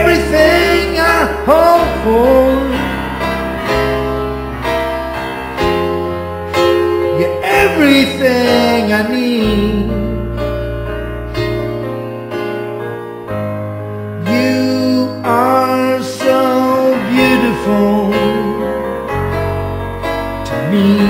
everything I hope for. You're everything I need. You are so beautiful to me.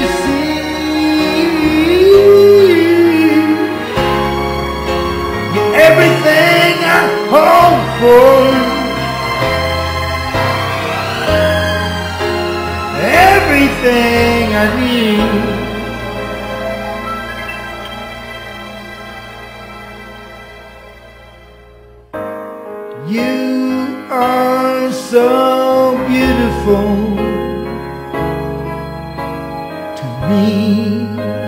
for. Everything I need. You are so beautiful to me.